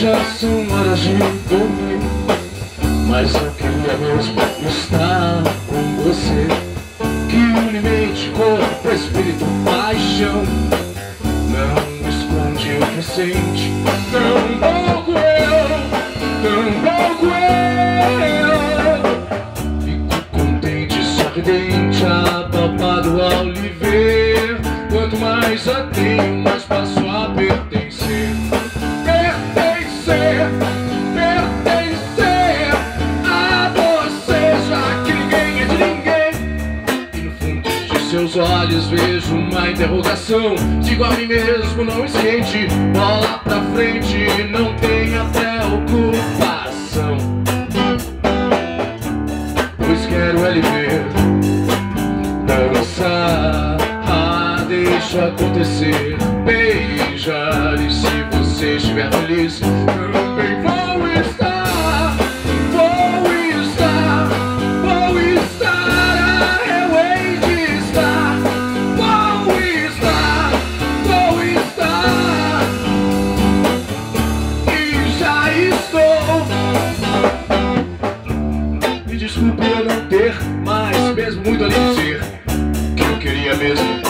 já são horas de dormir Mas eu queria mesmo estar com você. Que une mente, corpo, espírito, paixão Não esconde o que sente. Tão pouco eu, tão pouco eu. Fico contente, sorridente, seus olhos vejo uma interrogação. Digo a mim mesmo, não esquente Bola pra frente, não tenha preocupação. Pois quero é lhe ver dançar ah, Deixa acontecer, beijar E se você estiver feliz me desculpe eu não ter mais mesmo muito a lhe dizer Que eu queria mesmo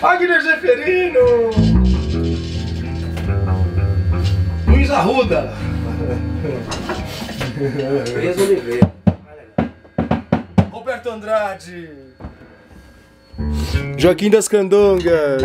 Wagner Zeferino! Luiz Arruda! Luiz Oliveira. Roberto Andrade! Joaquim das Candongas!